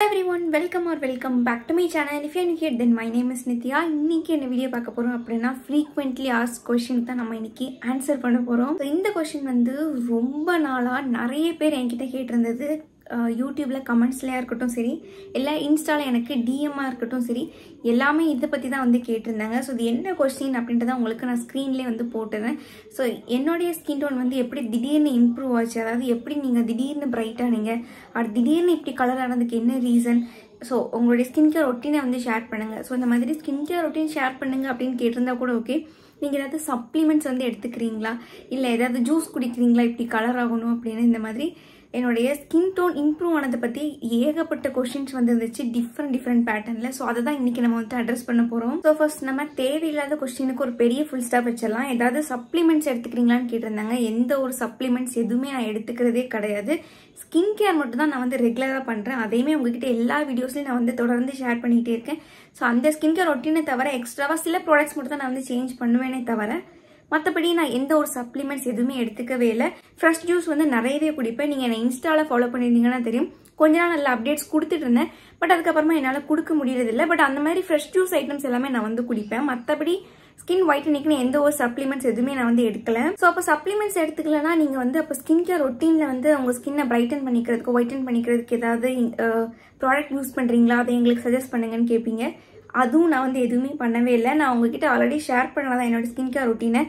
everyone welcome or welcome back to my channel if you here then my name is Nithya இன்னைக்கு என்ன video பார்க்க போகிறோம் அப்படின்னா frequently ask question தான் நம்ம இன்னைக்கு ஆன்சர் பண்ண போகிறோம் இந்த கொஷின் வந்து ரொம்ப நாளாக நிறைய பேர் என்கிட்ட கேட்டிருந்தது. யூடியூப்பில் கமெண்ட்ஸ்லையாக இருக்கட்டும் சரி இல்லை இன்ஸ்டாவில் எனக்கு டிஎம்மாக இருக்கட்டும் சரி எல்லாமே இதை பற்றி தான் வந்து கேட்டிருந்தாங்க. ஸோ இது என்ன கொஸ்டின் அப்படின்றத உங்களுக்கு நான் ஸ்க்ரீன்லேயே வந்து போட்டுறேன். ஸோ என்னுடைய ஸ்கின் டோன் வந்து எப்படி திடீர்னு இம்ப்ரூவ் ஆச்சு? அதாவது எப்படி நீங்கள் திடீர்னு பிரைட்டானீங்க அது திடீர்னு இப்படி கலர் ஆனதுக்கு என்ன ரீசன் ஸோ உங்களுடைய ஸ்கின் கேர் ரொட்டீனை வந்து ஷேர் பண்ணுங்கள் ஸோ இந்த மாதிரி ஸ்கின் கேர் ரொட்டீன் ஷேர் பண்ணுங்க அப்படின்னு கேட்டிருந்தா கூட ஓகே நீங்கள் ஏதாவது சப்ளிமெண்ட்ஸ் வந்து எடுத்துக்கிறீங்களா? இல்லை ஏதாவது ஜூஸ் குடிக்கிறீங்களா? இப்படி கலர் ஆகணும் அப்படின்னு இந்த மாதிரி என்னுடைய ஸ்கின் டோன் இம்ப்ரூவ் ஆனதை பற்றி ஏகப்பட்ட கொஷின்ஸ் வந்துருந்துச்சு. டிஃப்ரெண்ட் டிஃப்ரெண்ட் பேட்டர்னில் ஸோ அதை தான் இன்னைக்கு நம்ம வந்து அட்ரஸ் பண்ண போகிறோம் ஸோ ஃபர்ஸ்ட் நம்ம தேவையில்லாத கொஸ்டினுக்கு ஒரு பெரிய ஃபுல் ஸ்டாப் வச்சிடலாம். ஏதாவது சப்ளிமெண்ட்ஸ் எடுத்துக்கிறீங்களான்னு கேட்டிருந்தாங்க. எந்த ஒரு சப்ளிமெண்ட்ஸ் எதுவுமே நான் எடுத்துக்கிறதே கிடையாது. ஸ்கின் கேர் மட்டும் தான் நான் வந்து ரெகுலராக பண்ணுறேன் அதையுமே உங்ககிட்ட எல்லா வீடியோஸ்லையும் நான் வந்து தொடர்ந்து ஷேர் பண்ணிகிட்டே இருக்கேன். ஸோ அந்த ஸ்கின் கேர் ரொட்டீனை தவிர எக்ஸ்ட்ராவாக சில ப்ராடக்ட்ஸ் மட்டும் தான் நான் வந்து சேஞ்ச் பண்ணுவேனே தவிர மற்றபடி நான் எந்த ஒரு சப்ளிமெண்ட்ஸ் எதுவுமே எடுத்துக்கவே இல்லை. ஃப்ரெஷ் ஜூஸ் வந்து நிறையவே குடிப்பேன். நீங்கள் என்னை இன்ஸ்டாவில் ஃபாலோ பண்ணியிருந்தீங்கன்னா தெரியும். கொஞ்ச நாள் நல்ல அப்டேட்ஸ் கொடுத்துட்டு இருந்தேன். பட் அதுக்கப்புறமா என்னால் கொடுக்க முடியறதில்ல பட் அந்த மாதிரி ஃப்ரெஷ் ஜூஸ் ஐட்டம்ஸ் எல்லாமே நான் வந்து குடிப்பேன். மற்றபடி ஸ்கின் ஒயிட்டனிங்னு எந்த ஒரு சப்ளிமெண்ட்ஸ் எதுவுமே நான் வந்து எடுக்கல. ஸோ அப்போ சப்ளிமெண்ட்ஸ் எடுத்துக்கலனா நீங்கள் வந்து அப்போ ஸ்கின் கேர் ரொட்டீனில் வந்து உங்கள் ஸ்கின்னை பிரைட்டன் பண்ணிக்கிறதுக்கு ஒயிட்டன் பண்ணிக்கிறதுக்கு ஏதாவது ப்ராடக்ட் யூஸ் பண்ணுறீங்களா அதை எங்களுக்கு சஜஸ்ட் பண்ணுங்கன்னு கேட்பீங்க அதுவும் நான் வந்து எதுவுமே பண்ணவே இல்லை. நான் உங்ககிட்ட ஆல்ரெடி ஷேர் பண்ணதான் என்னோட ஸ்கின் கேர் ரொட்டீனை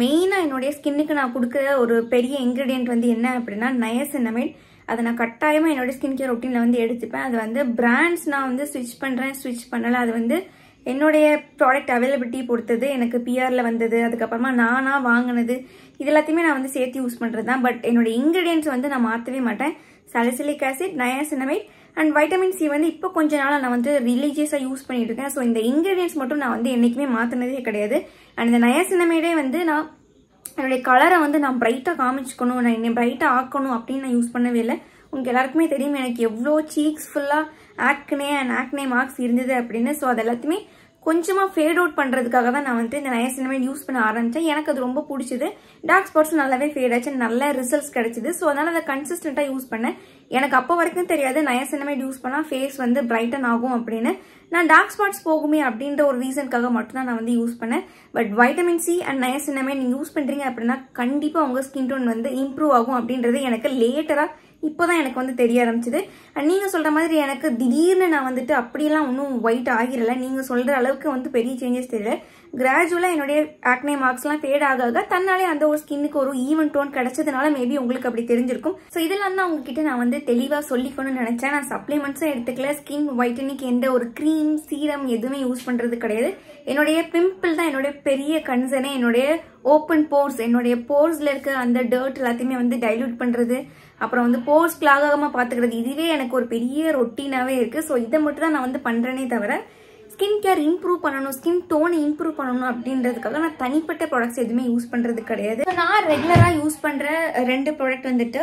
மெயினாக என்னுடைய ஸ்கின்னுக்கு நான் கொடுக்குற ஒரு பெரிய இன்க்ரீடியன்ட் வந்து என்ன அப்படின்னா நயசினமைட் அதை நான் கட்டாயமாக என்னோட ஸ்கின் கேர் ரொட்டீனில் வந்து எடுத்துப்பேன். அது வந்து பிராண்ட்ஸ் நான் வந்து ஸ்விட்ச் பண்ணுறேன் ஸ்விட்ச் பண்ணலை. அது வந்து என்னுடைய ப்ராடக்ட் அவைலபிலிட்டி பொறுத்தது. எனக்கு பிஆரில் வந்தது. அதுக்கப்புறமா நானாக வாங்கினது. இது எல்லாத்தையுமே நான் வந்து சேர்த்து யூஸ் பண்ணுறது தான் பட் என்னோடய இன்க்ரீடியன்ஸ் வந்து நான் மாற்றவே மாட்டேன். Salicylic acid niacinamide and vitamin C வந்து இப்போ கொஞ்ச நாளாக நான் வந்து ரிலீஜியஸாக யூஸ் பண்ணிட்டு இருக்கேன். ஸோ இந்த இன்க்ரீடியன்ஸ் மட்டும் நான் வந்து என்றைக்குமே மாற்றினதே கிடையாது. அண்ட் இந்த நயசினமேடே வந்து நான் என்னுடைய கலரை வந்து நான் பிரைட்டாக காமிச்சிக்கணும். நான் என்னை பிரைட்டாக ஆக்கணும் அப்படின்னு நான் யூஸ் பண்ணவே இல்லை. உங்களுக்கு எல்லாருக்குமே தெரியும் எனக்கு எவ்வளோ சீக்ஸ் ஃபுல்லாக ஆக்னே அண்ட் ஆக்னே மார்க்ஸ் இருந்தது அப்படின்னு. ஸோ அது எல்லாத்தையுமே கொஞ்சமாக ஃபேட் அவுட் பண்ணுறதுக்காக தான் நான் வந்து இந்த நயசினமைட் யூஸ் பண்ண ஆரம்பித்தேன் எனக்கு அது ரொம்ப பிடிச்சது. டார்க் ஸ்பாட்ஸ் நல்லாவே ஃபேட் ஆச்சு. நல்ல ரிசல்ட்ஸ் கிடைச்சிது. ஸோ அதனால் அதை கன்சிஸ்டண்ட்டாக யூஸ் பண்ணேன். எனக்கு அப்போ வரைக்கும் தெரியாது. நயசினமைட் யூஸ் பண்ணால் ஃபேஸ் வந்து பிரைட்டன் ஆகும் அப்படின்னு. நான் டார்க் ஸ்பாட்ஸ் போகுமே அப்படின்ற ஒரு ரீசனுக்காக மட்டும்தான் நான் வந்து யூஸ் பண்ணேன். But vitamin C and niacinamide நீங்கள் யூஸ் பண்ணுறீங்க அப்படின்னா கண்டிப்பாக உங்கள் ஸ்கின் டோன் வந்து இம்ப்ரூவ் ஆகும் அப்படின்றது எனக்கு லேட்டராக இப்போதான் எனக்கு வந்து தெரிய ஆரம்பிச்சது. அண்ட் நீங்கள் சொல்கிற மாதிரி எனக்கு திடீர்னு நான் வந்துட்டு அப்படியெல்லாம் ஒன்றும் ஒயிட் ஆகிரல. நீங்கள் சொல்கிற அளவுக்கு வந்து பெரிய சேஞ்சஸ் தெரியல. கிராஜுவலாக என்னுடைய ஆக்னே மார்க்ஸ்லாம் ஃபேட் ஆக ஆக தன்னாலே அந்த ஒரு ஸ்கின்னுக்கு ஒரு ஈவன் டோன் கிடைச்சதுனால மேபி உங்களுக்கு அப்படி தெரிஞ்சிருக்கும். ஸோ இதெல்லாம் தான் உங்ககிட்ட நான் வந்து தெளிவாக சொல்லிக்கணும்னு நினச்சேன். நான் சப்ளிமெண்ட்ஸும் எடுத்துக்கல. ஸ்கின் ஒயிட்டனிக்கு எந்த ஒரு க்ரீம் சீரம் எதுவுமே யூஸ் பண்ணுறது கிடையாது. என்னுடைய பிம்பிள் தான் என்னுடைய பெரிய கன்சர்னே என்னுடைய ஓப்பன் போர்ஸ் என்னுடைய போர்ஸில் இருக்க அந்த டர்ட் எல்லாத்தையுமே வந்து டைல்யூட் பண்ணுறது அப்புறம் வந்து போர்ஸ் கிளாகாம பார்த்துக்கிறது இதுவே எனக்கு ஒரு பெரிய ரொட்டீனாகவே இருக்குது ஸோ இதை மட்டும் தான் நான் வந்து பண்ணுறேனே தவிர ஸ்கின் கேர் இம்ப்ரூவ் பண்ணணும் ஸ்கின் டோனை இம்ப்ரூவ் பண்ணணும் அப்படின்றதுக்காக நான் தனிப்பட்ட ப்ராடக்ட்ஸ் எதுவுமே யூஸ் பண்ணுறது கிடையாது. நான் ரெகுலராக யூஸ் பண்ணுற ரெண்டு ப்ராடக்ட் வந்துட்டு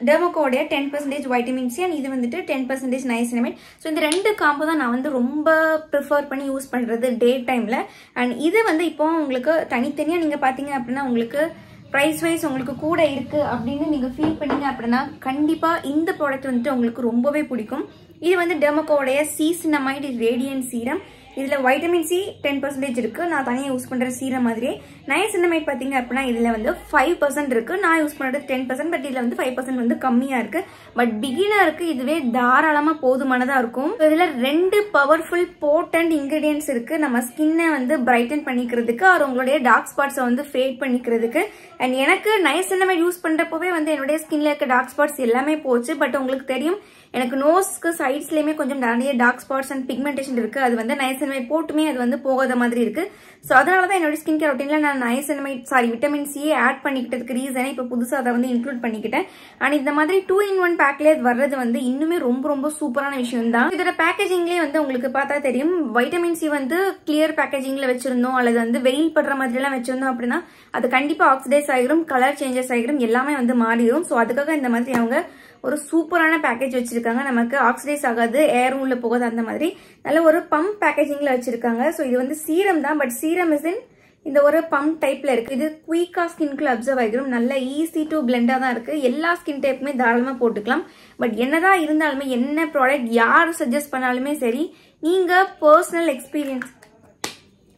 டெர்மோகோடைய ten percentage vitamin C and இது வந்துட்டு டென் பர்சன்டேஜ் நைசினமைட் ஸோ இந்த ரெண்டு காம்போ தான் நான் வந்து ரொம்ப ப்ரிஃபர் பண்ணி யூஸ் பண்ணுறது டே டைமில் அண்ட் இது வந்து இப்போ உங்களுக்கு தனித்தனியாக நீங்கள் பார்த்தீங்க அப்படின்னா உங்களுக்கு ப்ரைஸ் வைஸ் உங்களுக்கு கூட இருக்குது அப்படின்னு நீங்கள் ஃபீல் பண்ணீங்க அப்படின்னா கண்டிப்பாக இந்த ப்ராடக்ட் வந்துட்டு உங்களுக்கு ரொம்பவே பிடிக்கும். இது வந்து டெர்மோகோடைய சீசினமைட் ரேடியன் சீரம் இதில் வைட்டமின் சி டென் பர்சன்டேஜ் இருக்குது நான் தனியாக யூஸ் பண்ணுற சீரம் மாதிரியே. நயசினமைட் பார்த்தீங்க அப்படின்னா இதில் வந்து ஃபைவ் பர்சன்ட் இருக்குது நான் யூஸ் பண்ணுறது டென் பர்சன்ட் பட் இதில் வந்து ஃபைவ் பர்சன்ட் வந்து கம்மியாக இருக்குது பட் பிகினருக்கு இதுவே தாராளமாக போதுமானதாக இருக்கும். இதில் ரெண்டு பவர்ஃபுல் போர்ட்டன்ட் இன்க்ரீடியன்ஸ் இருக்குது நம்ம ஸ்கின்னை வந்து பிரைட்டன் பண்ணிக்கிறதுக்கு அவர் உங்களுடைய டார்க் ஸ்பாட்ஸை வந்து ஃபேட் பண்ணிக்கிறதுக்கு. அண்ட் எனக்கு நயசினமைட் யூஸ் பண்ணுறப்பவே வந்து என்னுடைய ஸ்கின்ல இருக்க டார்க் ஸ்பாட்ஸ் எல்லாமே போச்சு. பட் உங்களுக்கு தெரியும் எனக்கு நோஸ்க்கு சைட்ஸ்லயுமே கொஞ்சம் நிறைய டார்க் ஸ்பாட்ஸ் அண்ட் பிக்மெண்டேஷன் இருக்கு. அது வந்து நயசனமைட் போட்டுமே அது வந்து போகாத மாதிரி இருக்கு. ஸோ அதனால தான் என்னோட ஸ்கின் கேர் ரொட்டீன்ல நான் niacinamide sorry vitamin C add பண்ணிக்கிட்டதுக்கு ரீசனே இப்போ புதுசாக அதை வந்து இன்க்ளூட் பண்ணிக்கிட்டேன். அண்ட் இந்த மாதிரி டூ இன் ஒன் பேக்லேயே வர்றது வந்து இன்னுமே ரொம்ப ரொம்ப சூப்பரான விஷயம் தான் இதோட பேக்கேஜிங்லேயே வந்து உங்களுக்கு பார்த்தா தெரியும். வைட்டமின் சி வந்து கிளியர் பேக்கேஜிங்ல வச்சிருந்தோம். அல்லது வந்து வெயில் படுற மாதிரி எல்லாம் வச்சிருந்தோம் அப்படின்னா அது கண்டிப்பா ஆக்சிடைஸ் ஆகிரும் கலர் சேஞ்சஸ் ஆகிரும் எல்லாமே வந்து மாறிடும். ஸோ அதுக்காக இந்த மாதிரி அவங்க ஒரு சூப்பரான பேக்கேஜ் வச்சிருக்காங்க. நமக்கு ஆக்சிடைஸ் ஆகாது ஏரும் உள்ள போகாது அந்த மாதிரி. நல்ல ஒரு பம்ப் பேக்கேஜிங்ல வச்சிருக்காங்க. ஸோ இது வந்து சீரம் தான். பட் சீரம் இஸ் இன் இந்த ஒரு பம்ப் டைப்ல இருக்கு. இது குயிக்கா ஸ்கின்குள்ள அப்சர்வ் ஆகிரும். நல்ல ஈஸி டு பிளெண்டா தான் இருக்கு. எல்லா ஸ்கின் டைப்புமே தாராளமா போட்டுக்கலாம். பட் என்னதான் இருந்தாலுமே என்ன ப்ராடக்ட் யார் சஜஸ்ட் பண்ணாலுமே சரி நீங்க பர்சனல் எக்ஸ்பீரியன்ஸ்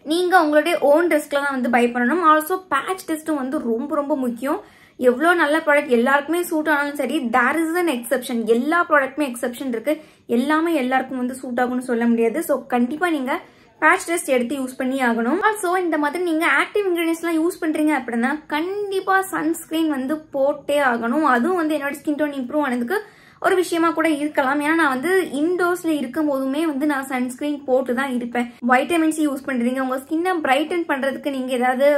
நீங்க உங்களுடைய ஓன் ரிஸ்க்ல தான் வந்து பை பண்ணணும். ஆல்சோ பேட்ச் டெஸ்ட்டும் வந்து ரொம்ப ரொம்ப முக்கியம். எவ்வளோ நல்ல ப்ராடக்ட் எல்லாருக்குமே சூட் ஆனாலும் சரி தேர் இஸ் அன் எக்ஸப்ஷன் எல்லா ப்ராடக்ட்டுமே எக்ஸப்ஷன் இருக்கு. எல்லாமே எல்லாருக்கும் வந்து சூட் ஆகும்னு சொல்ல முடியாது. ஸோ கண்டிப்பாக நீங்கள் பேட்ச் டெஸ்ட் எடுத்து யூஸ் பண்ணி ஆகணும். ஸோ இந்த மாதிரி நீங்கள் ஆக்டிவ் இன்க்ரீடியன்ஸ்லாம் யூஸ் பண்ணுறீங்க அப்படின்னா கண்டிப்பாக சன்ஸ்கிரீன் வந்து போட்டே ஆகணும். அதுவும் வந்து என்னோட ஸ்கின் டோன் இம்ப்ரூவ் ஆனதுக்கு ஒரு விஷயமா கூட இருக்கலாம். ஏன்னா நான் வந்து இன்டோர்ஸ்ல இருக்கும் போதுமே வந்து நான் சன்ஸ்கிரீன் போட்டு தான் இருப்பேன். வைட்டமின் சி யூஸ் பண்றீங்க. உங்க ஸ்கின்னை பிரைட்டன் பண்றதுக்கு நீங்க ஏதாவது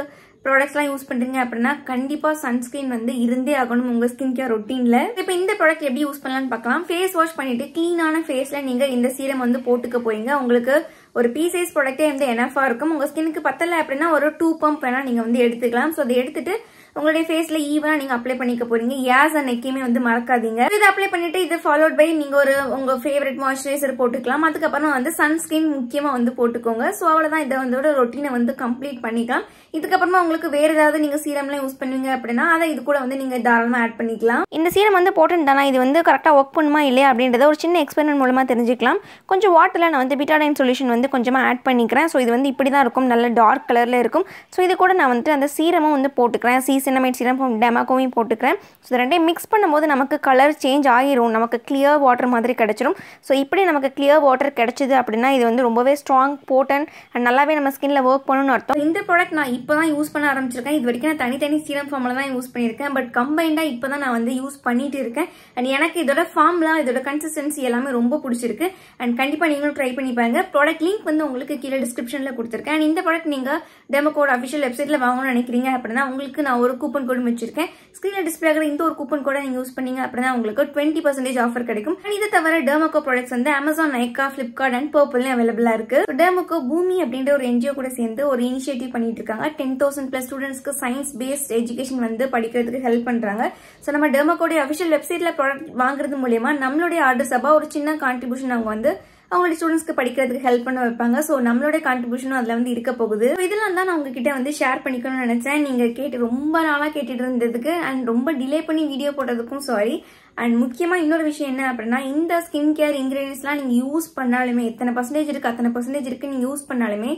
ப்ராடக்ட்ஸ்லாம் யூஸ் பண்ணுறீங்க அப்படின்னா கண்டிப்பாக சன்ஸ்கிரீன் வந்து இருந்தே ஆகணும் உங்கள் ஸ்கின் கேர் ரொட்டீனில் இப்போ இந்த ப்ராடக்ட் எப்படி யூஸ் பண்ணலாம்னு பார்க்கலாம். ஃபேஸ் வாஷ் பண்ணிட்டு க்ளீனான ஃபேஸில் நீங்கள் இந்த சீரம் வந்து போட்டுக்க போறீங்க. உங்களுக்கு ஒரு பீ சைஸ் ப்ராடக்டே வந்து எனஃபாக இருக்கும். உங்கள் ஸ்கினுக்கு பத்தல அப்படின்னா ஒரு டூ பம்ப் வேணால் நீங்கள் வந்து எடுத்துக்கலாம். ஸோ அதை எடுத்துட்டு உங்களுடைய ஃபேஸ்ல ஈவனா நீங்க அப்ளை பண்ணிக்க போறீங்க. ஏஸ் அண்ட் நெக்கையுமே வந்து மறக்காதீங்க. இதை அப்ளை பண்ணிட்டு இது ஃபாலோட் பை நீங்க ஒரு உங்க ஃபேவரட் மாய்ஸ்சரைசர் போட்டுக்கலாம். அதுக்கப்புறம் வந்து சன்ஸ்கிரீன் முக்கியமா வந்து போட்டுக்கோங்க. ஸோ அவ்வளவுதான். இதை வந்து ரொட்டீனை வந்து கம்ப்ளீட் பண்ணிக்கலாம். இதுக்கப்புறமா உங்களுக்கு வேற ஏதாவது நீங்க சீரம்லாம் யூஸ் பண்ணுவீங்க அப்படின்னா அதை இது கூட வந்து நீங்க தாராளமா ஆட் பண்ணிக்கலாம். இந்த சீரம் வந்து போட்டுட்டானா இது வந்து கரெக்டாக ஒர்க் பண்ணுமா இல்லையா அப்படின்றத ஒரு சின்ன எக்ஸ்பெரிமெண்ட் மூலமாக தெரிஞ்சுக்கலாம். கொஞ்சம் வாட்டரில் நான் வந்து பிட்டாடைன் சொல்யூஷன் வந்து கொஞ்சமாக ஆட் பண்ணிக்கிறேன். ஸோ இது வந்து இப்படி தான் இருக்கும். நல்ல டார்க் கலரில் இருக்கும். ஸோ இது கூட நான் வந்துட்டு அந்த சீரமும் வந்து போட்டுக்கிறேன். சின்னமைட் சீரம் டெமாக்கோவையும் போட்டுக்கிறேன். ஸோ இது ரெண்டையும் மிக்ஸ் பண்ணும்போது நமக்கு கலர் சேஞ்ச் ஆகிரும் நமக்கு கிளியர் வாட்டர் மாதிரி கிடச்சிரும். ஸோ இப்படி நமக்கு கிளியர் வாட்டர் கிடைச்சிது அப்படின்னா இது வந்து ரொம்பவே ஸ்ட்ராங் போட்டன் அண்ட் நல்லாவே நம்ம ஸ்கின்ல ஒர்க் பண்ணணும்னு அர்த்தம். இந்த ப்ராடக்ட் நான் இப்போ தான் யூஸ் பண்ண ஆரம்பிச்சிருக்கேன். இது வரைக்கும் நான் தனித்தனி சீரம் ஃபார்ம்ல தான் யூஸ் பண்ணியிருக்கேன். பட் கம்பைண்டாக இப்போ தான் நான் வந்து யூஸ் பண்ணிட்டு இருக்கேன். அண்ட் எனக்கு இதோட ஃபார்ம்லாம் இதோட கன்சிஸ்டன்சி எல்லாமே ரொம்ப பிடிச்சிருக்கு. அண்ட் கண்டிப்பாக நீங்களும் ட்ரை பண்ணி பாருங்க. ப்ராடக்ட் லிங்க் வந்து உங்களுக்கு கீழே டிஸ்கிரிப்ஷனில் கொடுத்துருக்கேன். அண்ட் இந்த ப்ராடக்ட் நீங்கள் டெமோ கோட் அஃபிஷியல் வெப்சைட்டில் வாங்கணும்னு நினைக்கிறீங்க அப்படின்னா உங்களுக்கு நான் ஒரு கூப்பன் கோடும் வச்சிருக்கேன். ஸ்கிரீன்ல டிஸ்பிளே ஆகிற இந்த ஒரு கூப்பன் கோட நீங்க யூஸ் பண்ணீங்க அப்படின்னா உங்களுக்கு டுவெண்ட்டி பர்சன்டேஜ் ஆஃபர் கிடைக்கும். அண்ட் இதை தவிர டெர்மோகோ ப்ராடக்ட்ஸ் வந்து அமேசான் நைக்கா பிளிப்கார்ட் அண்ட் பர்பிள்னு அவைலபிளா இருக்கு. டெர்மோகோ பூமி அப்படின்ற ஒரு என்ஜிஓ கூட சேர்ந்து ஒரு இனிஷியேட்டிவ் பண்ணிட்டு இருக்காங்க. டென் தௌசண்ட் பிளஸ் ஸ்டூடெண்ட்ஸ்க்கு சயின்ஸ் பேஸ்ட் எஜுகேஷன் வந்து படிக்கிறதுக்கு ஹெல்ப் பண்றாங்க. ஸோ நம்ம டெர்மோகோடைய அஃபிஷியல் வெப்சைட்ல ப்ராடக்ட் வாங்குறது மூலியமா நம்மளுடைய ஆர்டர்ஸ் அப்பா ஒரு சின்ன கான்ட்ரிபியூஷன் அவங்க வந்து அவங்களுடைய ஸ்டூடெண்ட்ஸ்க்கு படிக்கிறதுக்கு ஹெல்ப் பண்ண வைப்பாங்க. ஸோ நம்மளோட கான்ட்ரிபியூஷனும் அதில் வந்து இருக்க போகுது. இதெல்லாம் தான் நான் உங்ககிட்ட வந்து ஷேர் பண்ணிக்கணும்னு நினைச்சேன். நீங்க கேட்டு ரொம்ப நாளாக கேட்டுட்டு இருந்ததுக்கு அண்ட் ரொம்ப டிலே பண்ணி வீடியோ போட்டதுக்கும் சாரி அண்ட் முக்கியமா இன்னொரு விஷயம் என்ன அப்படின்னா இந்த ஸ்கின் கேர் இன்கிரீடியன்ஸ்லாம் நீங்க யூஸ் பண்ணாலுமே எத்தனை பர்சன்டேஜ் இருக்கு அத்தனை பர்சன்டேஜ் இருக்கு நீங்க யூஸ் பண்ணாலுமே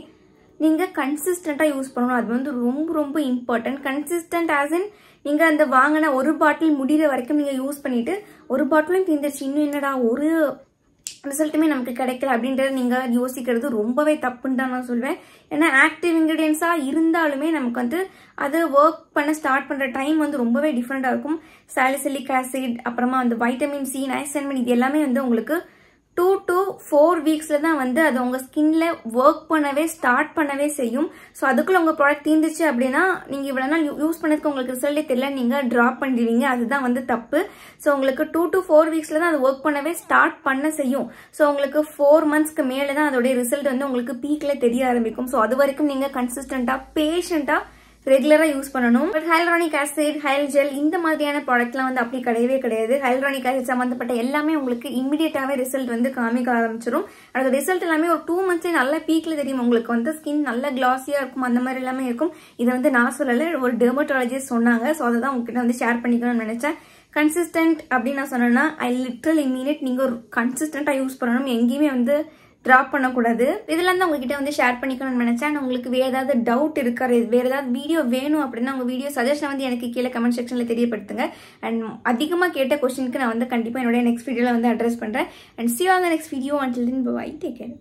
நீங்க கன்சிஸ்டண்டா யூஸ் பண்ணணும். அது வந்து ரொம்ப ரொம்ப இம்பார்ட்டன்ட் கன்சிஸ்டன்ட் ஆஸ் இன் நீங்க அந்த வாங்கின ஒரு பாட்டில் முடிகிற வரைக்கும் நீங்க யூஸ் பண்ணிட்டு ஒரு பாட்டிலும் தீர்ந்துருச்சு இன்னும் என்னடா ஒரு ரிசல்ட்டுமே நமக்கு கிடைக்கல அப்படின்றத நீங்கள் யோசிக்கிறது ரொம்பவே தப்புன்னு தான் நான் சொல்வேன். ஏன்னா ஆக்டிவ் இன்க்ரீடியன்ஸாக இருந்தாலுமே நமக்கு வந்து அது ஒர்க் பண்ண ஸ்டார்ட் பண்ணுற டைம் வந்து ரொம்பவே டிஃப்ரெண்ட்டாக இருக்கும். சாலிசிலிக் ஆசிட் அப்புறமா அந்த வைட்டமின் சி நைசன்மின் இது எல்லாமே வந்து உங்களுக்கு டூ டு ஃபோர் வீக்ஸில் தான் வந்து அது உங்கள் ஸ்கின்ல ஒர்க் பண்ணவே ஸ்டார்ட் பண்ணவே செய்யும். ஸோ அதுக்குள்ள உங்கள் ப்ராடக்ட் தீர்ந்துச்சு அப்படின்னா நீங்கள் இவ்வளோ நாள் யூஸ் பண்ணதுக்கு உங்களுக்கு ரிசல்ட்டே தெரியல நீங்கள் ட்ராப் பண்ணிடுவீங்க. அதுதான் வந்து தப்பு. ஸோ உங்களுக்கு டூ டு ஃபோர் வீக்ஸில் தான் அது ஒர்க் பண்ணவே ஸ்டார்ட் பண்ண செய்யும். ஸோ உங்களுக்கு ஃபோர் மந்த்ஸ்க்கு மேலே தான் அதோடைய ரிசல்ட் வந்து உங்களுக்கு பீக்கில் தெரிய ஆரம்பிக்கும். ஸோ அது வரைக்கும் நீங்கள் கன்சிஸ்டண்ட்டாக பேஷண்ட்டாக ரெகுலரா யூஸ் பண்ணணும். பட் ஹைல்ரானிக் ஆசிட் ஹைல் ஜெல் இந்த மாதிரியான ப்ராடக்ட்லாம் வந்து அப்படி கிடையவே கிடையாது. ஹைலரானிக் ஆசிட் சம்பந்தப்பட்ட எல்லாமே உங்களுக்கு இமிடியேட்டாவே ரிசல்ட் வந்து காமிக்க ஆரம்பிச்சிடும் அந்த ரிசல்ட் எல்லாமே ஒரு டூ மந்த்ஸ்லேயே நல்ல பீக்ல தெரியும். உங்களுக்கு வந்து ஸ்கின் நல்ல கிளாஸியா இருக்கும். அந்த மாதிரி எல்லாமே இருக்கும். இதை வந்து நான் சொல்லல ஒரு டெர்மட்டாலஜிஸ்ட் சொன்னாங்க. ஸோ அதை தான் உங்ககிட்ட வந்து ஷேர் பண்ணிக்கணும்னு நினைச்சேன். கன்சிஸ்டன்ட் அப்படின்னு நான் சொன்னேன்னா ஐ லிட்ரல் இம்மீடியட் நீங்க ஒரு கன்சிஸ்டண்டா யூஸ் பண்ணணும். எங்கேயுமே வந்து ட்ராப் பண்ணக்கூடாது. இதெல்லாம் தான் உங்ககிட்ட வந்து ஷேர் பண்ணிக்கணும்னு நினைச்சேன். உங்களுக்கு வேறு ஏதாவது டவுட் இருக்காரு வேறு ஏதாவது வீடியோ வேணும் அப்படின்னா உங்கள் வீடியோ சஜஷன் வந்து எனக்கு கீழே கமெண்ட் செக்ஷனில் தெரியப்படுத்துங்க. அண்ட் அதிகமாக கேட்ட கொஸ்டினுக்கு நான் வந்து கண்டிப்பாக என்னோட நெக்ஸ்ட் வீடியோவில் வந்து அட்ரஸ் பண்ணுறேன் and see all the next video and then bye take care